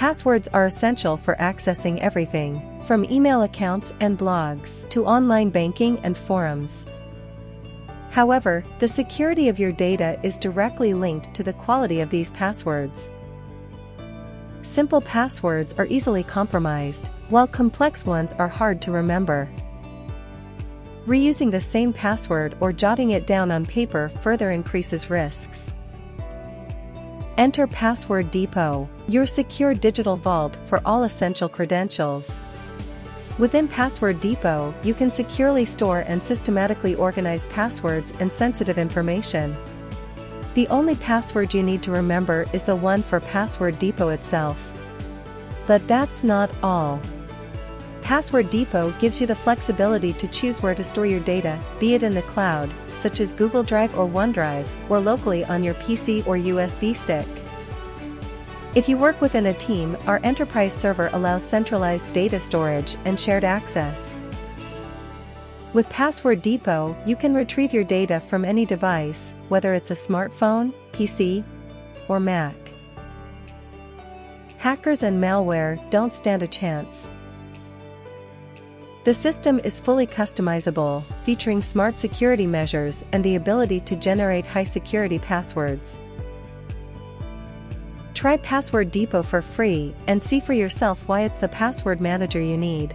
Passwords are essential for accessing everything, from email accounts and blogs to online banking and forums. However, the security of your data is directly linked to the quality of these passwords. Simple passwords are easily compromised, while complex ones are hard to remember. Reusing the same password or jotting it down on paper further increases risks. Enter Password Depot, your secure digital vault for all essential credentials. Within Password Depot, you can securely store and systematically organize passwords and sensitive information. The only password you need to remember is the one for Password Depot itself. But that's not all. Password Depot gives you the flexibility to choose where to store your data, be it in the cloud, such as Google Drive or OneDrive, or locally on your PC or USB stick. If you work within a team, our enterprise server allows centralized data storage and shared access. With Password Depot, you can retrieve your data from any device, whether it's a smartphone, PC, or Mac. Hackers and malware don't stand a chance. The system is fully customizable, featuring smart security measures and the ability to generate high-security passwords. Try Password Depot for free and see for yourself why it's the password manager you need.